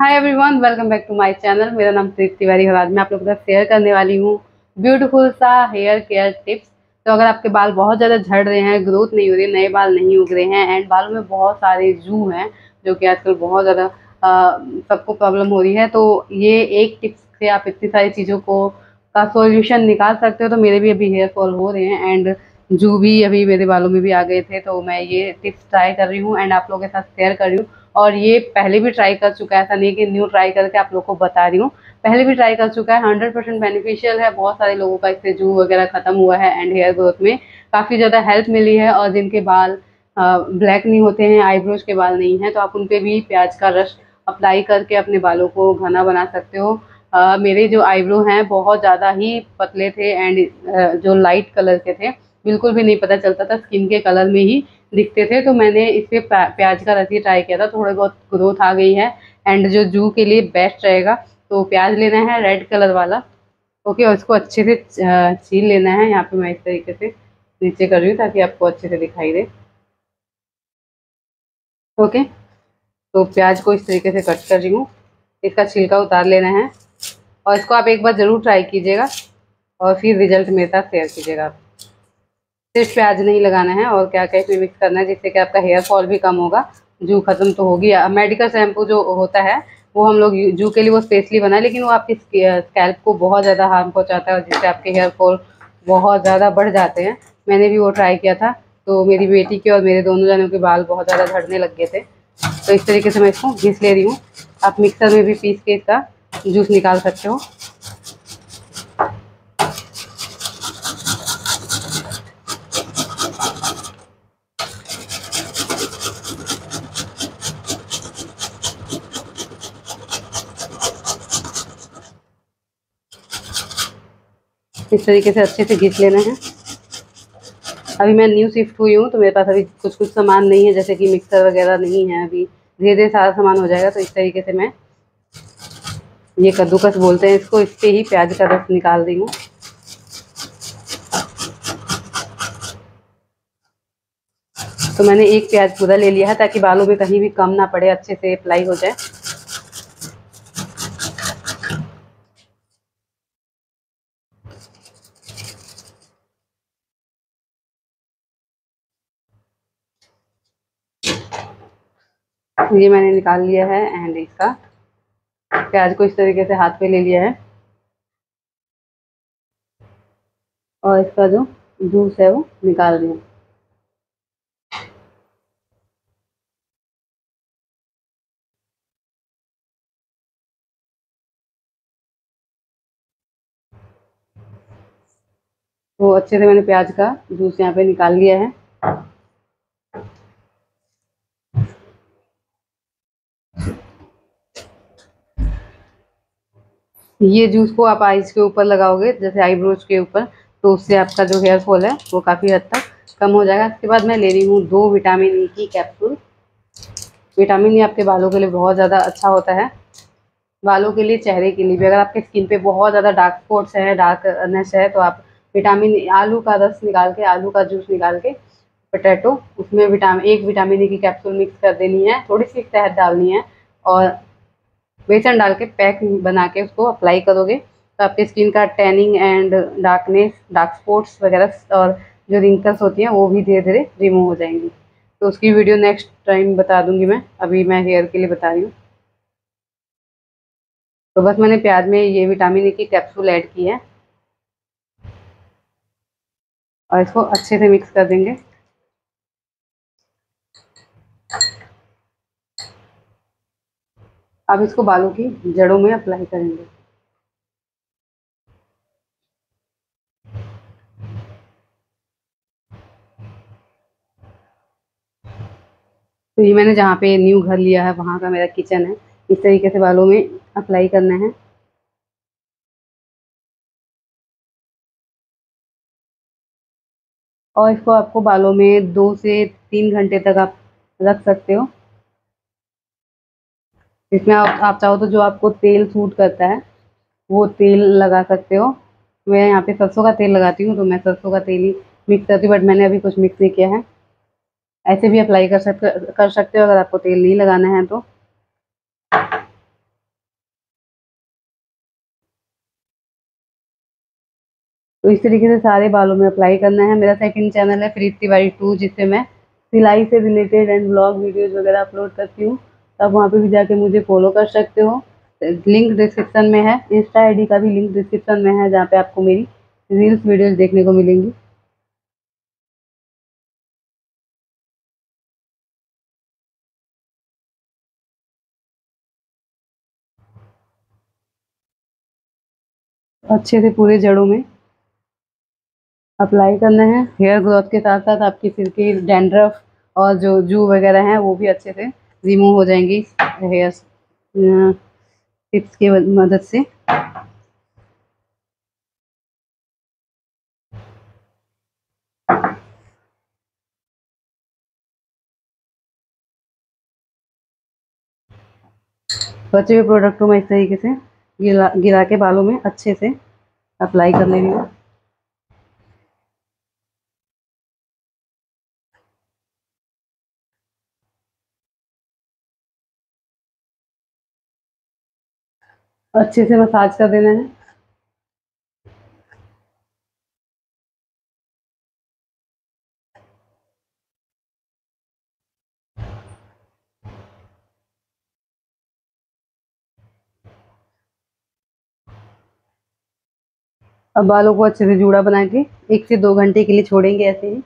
Hi everyone welcome back to my channel मेरा नाम प्रीत तिवारी और आज मैं आप लोगों के साथ शेयर करने वाली हूँ ब्यूटीफुल सा हेयर केयर टिप्स तो अगर आपके बाल बहुत ज़्यादा झड़ रहे हैं ग्रोथ नहीं हो रही, नए बाल नहीं उग रहे हैं एंड बालों में बहुत सारे जू हैं, जो कि आजकल बहुत ज़्यादा सबको प्रॉब्लम हो रही है तो ये एक टिप्स से आप इतनी सारी चीज़ों को का सोल्यूशन निकाल सकते हो। तो मेरे भी अभी हेयर फॉल हो रहे हैं एंड जू भी अभी मेरे बालों में भी आ गए थे तो मैं ये टिप्स ट्राई कर रही हूँ एंड आप लोगों के साथ शेयर कर रही हूँ। और ये पहले भी ट्राई कर चुका है ऐसा नहीं कि न्यू ट्राई करके आप लोग को बता रही हूँ। पहले भी ट्राई कर चुका है हंड्रेड परसेंट बेनिफिशियल है बहुत सारे लोगों का इससे जू वगैरह खत्म हुआ है एंड हेयर ग्रोथ में। काफ़ी ज़्यादा हेल्प मिली है और जिनके बाल ब्लैक नहीं होते हैं आईब्रोज के बाल नहीं हैं तो आप उन पर भी प्याज का रस अप्लाई करके अपने बालों को घना बना सकते हो। uh, मेरे जो आईब्रो हैं बहुत ज़्यादा ही पतले थे एंड uh, जो लाइट कलर के थे बिल्कुल भी नहीं पता चलता था स्किन के कलर में ही दिखते थे तो मैंने इस पर प्याज का रसी ट्राई किया था। थोड़ी बहुत ग्रोथ आ गई है। एंड जो जू के लिए बेस्ट रहेगा तो प्याज लेना है रेड कलर वाला। ओके और इसको अच्छे से छील लेना है। यहाँ पे मैं इस तरीके से नीचे कर रही हूँ, ताकि आपको अच्छे से दिखाई दे। ओके तो प्याज को इस तरीके से कट कर रही हूँ। इसका छिलका उतार लेना है। और इसको आप एक बार ज़रूर ट्राई कीजिएगा। और फिर रिज़ल्ट मेरे साथ शेयर कीजिएगा आप। सिर्फ़ प्याज नहीं लगाना है और क्या क्या इसमें मिक्स करना है जिससे कि आपका हेयर फॉल भी कम होगा, जू खत्म तो होगी। मेडिकल शैम्पू जो होता है, वो हम लोग जू के लिए वो स्पेशली बना लेकिन वो आपकी स्कैल्प को बहुत ज़्यादा हार्म पहुँचाता है और जिससे आपके हेयर फॉल बहुत ज़्यादा बढ़ जाते हैं। मैंने भी वो ट्राई किया था तो मेरी बेटी के और मेरे दोनों जनों के बाल बहुत ज़्यादा झड़ने लग गए थे। तो इस तरीके से मैं इसको घिस ले रही हूँ। आप मिक्सर में भी पीस के इसका जूस निकाल सकते हो। इस तरीके से अच्छे से घिस लेना है। अभी मैं न्यू शिफ्ट हुई हूँ तो मेरे पास अभी कुछ कुछ सामान नहीं है, जैसे कि मिक्सर वगैरह नहीं है अभी। धीरे धीरे सारा सामान हो जाएगा तो इस तरीके से मैं ये कद्दूकस बोलते हैं इसको, इस पर ही प्याज का रस निकाल रही हूँ। तो मैंने एक प्याज पूरा ले लिया है, ताकि बालों में कहीं भी कम ना पड़े, अच्छे से अप्लाई हो जाए। ये मैंने निकाल लिया है एंड इसका प्याज को इस तरीके से हाथ पे ले लिया है। और इसका जो जूस है वो निकाल दिया तो अच्छे से मैंने प्याज का जूस यहाँ पे निकाल लिया है। ये जूस को आप आईज के ऊपर लगाओगे, जैसे आईब्रोज के ऊपर तो उससे आपका जो हेयर फॉल है, वो काफ़ी हद तक कम हो जाएगा। इसके बाद मैं ले रही हूँ दो विटामिन ई की कैप्सूल विटामिन ई आपके बालों के लिए बहुत ज़्यादा अच्छा होता है। बालों के लिए, चेहरे के लिए भी। अगर आपके स्किन पे बहुत ज़्यादा डार्क स्पॉट्स है डार्कनेस है तो आप विटामिन आलू का रस निकाल के, आलू का जूस निकाल के पोटैटो उसमें विटामिन एक विटामिन ई की कैप्सूल मिक्स कर देनी है। थोड़ी सी शहद डालनी है और बेसन डाल के पैक बना के उसको अप्लाई करोगे तो आपकी स्किन का tanning and darkness dark spots वगैरह और जो रिंकल्स होती हैं, वो भी धीरे धीरे रिमूव हो जाएँगी। तो उसकी वीडियो नेक्स्ट टाइम बता दूँगी मैं। अभी मैं हेयर के लिए बता रही हूँ। तो बस मैंने प्याज में ये विटामिन ई की कैप्सूल ऐड की है। और इसको अच्छे से मिक्स कर देंगे। अब इसको बालों की जड़ों में अप्लाई करेंगे। तो ये मैंने जहाँ पे न्यू घर लिया है, वहाँ का मेरा किचन है। इस तरीके से बालों में अप्लाई करना है। और इसको आपको बालों में दो से तीन घंटे तक आप रख सकते हो। इसमें आप आप चाहो तो जो आपको तेल सूट करता है, वो तेल लगा सकते हो। मैं यहाँ पे सरसों का तेल लगाती हूँ तो मैं सरसों का तेल ही मिक्स करती हूँ बट मैंने अभी कुछ मिक्स नहीं किया है। ऐसे भी अप्लाई कर सकते कर सकते हो अगर आपको तेल नहीं लगाना है तो। तो इस तरीके से सारे बालों में अप्लाई करना है। मेरा सेकंड चैनल है फ्री तिवारी टू जिससे मैं सिलाई से रिलेटेड एंड ब्लॉग वीडियोज़ वगैरह अपलोड करती हूँ। तो आप वहाँ पे भी जाके मुझे फॉलो कर सकते हो। लिंक डिस्क्रिप्शन में है। इंस्टा आईडी का भी लिंक डिस्क्रिप्शन में है, जहाँ पे आपको मेरी रील्स वीडियोज़ देखने को मिलेंगी। अच्छे से पूरे जड़ों में अप्लाई करना है। हेयर ग्रोथ के साथ साथ आपकी सिर की डैंड्रफ और जो जू वगैरह हैं, वो भी अच्छे से रिमूव हो जाएँगी हेयर टिप्स की मदद से। बचे हुए प्रोडक्ट को मैं इस तरीके से गिरा गिरा के बालों में अच्छे से अप्लाई कर लेंगे। अच्छे से मसाज कर देना है। अब बालों को अच्छे से जूड़ा बना के एक से दो घंटे के लिए छोड़ेंगे ऐसे ही।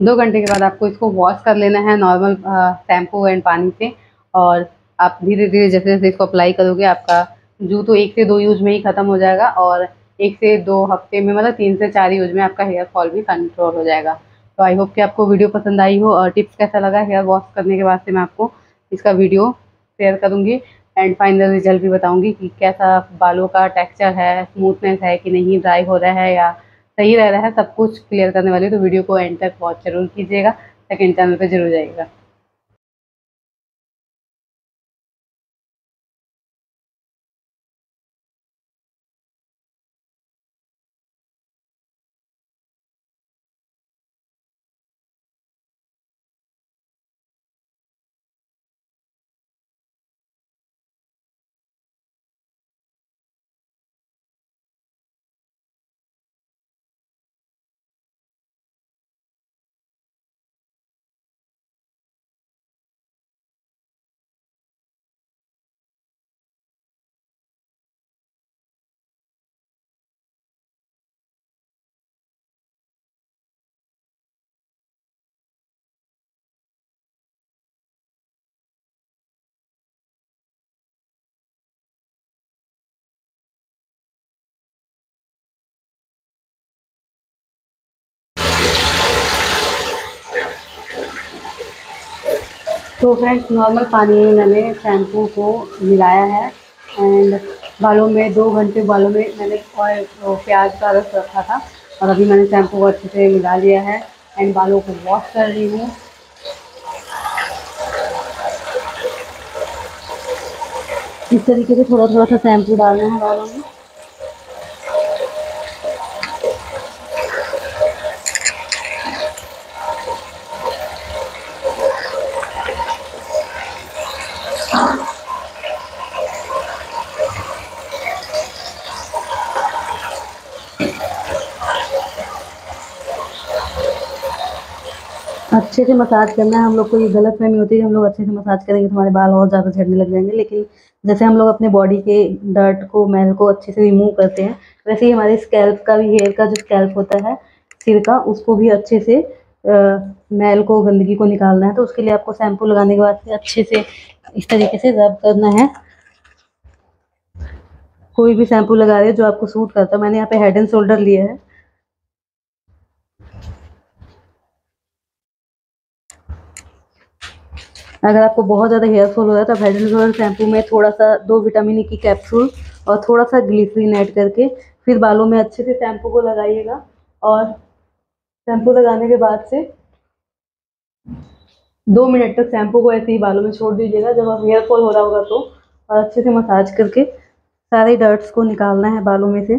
दो घंटे के बाद आपको इसको वॉश कर लेना है नॉर्मल शैम्पू एंड पानी से और आप धीरे धीरे जैसे जैसे इसको अप्लाई करोगे आपका जू तो एक से दो यूज़ में ही ख़त्म हो जाएगा और एक से दो हफ़्ते में मतलब तीन से चार यूज़ में आपका हेयर फॉल भी कंट्रोल हो जाएगा। तो आई होप कि आपको वीडियो पसंद आई हो और टिप्स कैसा लगा हेयर वॉश करने के बाद से मैं आपको इसका वीडियो शेयर करूँगी एंड फाइनल रिज़ल्ट भी बताऊँगी कि कैसा बालों का टेक्स्चर है स्मूथनेस है कि नहीं ड्राई हो रहा है या सही रह रहा है, सब कुछ क्लियर करने वाली तो वीडियो को एंड तक वॉच ज़रूर कीजिएगा सेकेंड चैनल पर ज़रूर जाइएगा। तो फ्रेंड्स नॉर्मल पानी में मैंने शैम्पू को मिलाया है एंड बालों में, दो घंटे बालों में मैंने प्याज का रस रखा था और अभी मैंने शैम्पू को अच्छे से मिला लिया है एंड बालों को वॉश कर रही हूँ। इस तरीके से थोड़ा थोड़ा सा शैम्पू डालना है बालों में। अच्छे से मसाज करना है हम लोग को ये गलत फहमी होती है हम लोग अच्छे से मसाज करेंगे तो हमारे बाल और ज़्यादा झड़ने लग जाएँगे। लेकिन जैसे हम लोग अपने बॉडी के डर्ट को मैल को अच्छे से रिमूव करते हैं वैसे ही हमारे स्कैल्प का भी हेयर का जो स्कैल्प होता है सिर का उसको भी अच्छे से आ, मैल को गंदगी को निकालना है। तो उसके लिए आपको शैम्पू लगाने के बाद अच्छे से इस तरीके से रब करना है। कोई भी शैम्पू लगा रहे हो जो आपको सूट करता है। मैंने यहाँ पे हेड एंड शोल्डर लिया है। अगर आपको बहुत ज़्यादा हेयर फॉल हो रहा है तो आप हेड एंड शोल्डर शैम्पू में थोड़ा सा दो विटामिन ई की कैप्सूल और थोड़ा सा ग्लिसरीन ऐड करके, फिर बालों में अच्छे से शैम्पू को लगाइएगा और शैम्पू लगाने के बाद से दो मिनट तक शैम्पू को ऐसे ही बालों में छोड़ दीजिएगा। जब आप हेयर फॉल हो रहा होगा तो और अच्छे से मसाज करके सारे डर्ट्स को निकालना है बालों में से।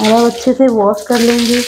और अब अच्छे से वॉश कर लेंगे।